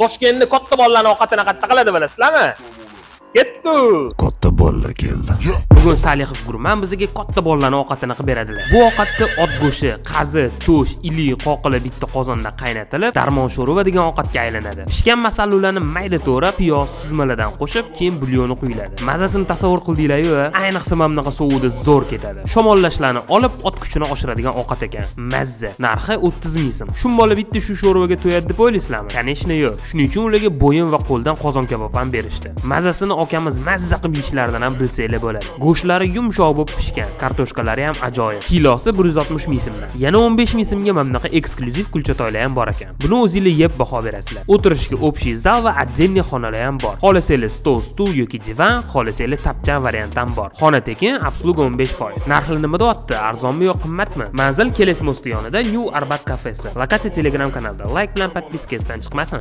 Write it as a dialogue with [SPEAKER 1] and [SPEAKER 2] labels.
[SPEAKER 1] toshkentni katta bolalarni ovqatini qayerda qiladi bilasizlarmi? Ketdi.
[SPEAKER 2] Katta bolalar keldi.
[SPEAKER 3] Bugun salihov gurman bizga katta bolalarni ovqatini qilib beradilar. Bu ovqatda ot go'shti qazi to'sh iliq qoqilib bitta qozonda qaynatilib darmon sho'rva degan ovqatga aylanadi. Pishgan masalliqlarni mayda to'g'rab piyoz suzmalardan qo'shib keyin bulyoni quyiladi. Mazasini tasavvur qildinglar-yu ayniqsa mana bunaqa sovuqda zo'r ketadi. Shamollashlarni olib ot kuchini oshiradigan ovqat ekan. Mazza narxi 30 ming so'm. Shu bola bitta shu sho'rvaga to'yadi deb o'ylaysizlarmi конечно yo'q. Shuning uchun ularga bo'yin va qo'ldan qozon kabob ham berishdi. Mazasini akamiz mazza qilib yeyishlaridan ham bilsanglar bo'ladi. Go'shtlari yumshoq bo'lib pishgan kartoshkalari ham ajoyib. Kilosi 160 ming so'mdan yana 15 ming so'mga mana bunaqa eksklyuziv kulchatoylar ham bor ekan. Buni o'zinglar yeb baho berasizlar. O'tirishga общий zal va отдельный xonalar ham bor. Xohlasanglar stol stul yoki divan xohlasanglar tapchan variant ham bor. Xona tekin obsluga 15% narxi nima deyapti arzonmi yo qimmatmi? Manzil kelesmosti yonida new arbat kafesi. Lokatsiya telegram kanalida layk bilan подпискasidan chiqmasin.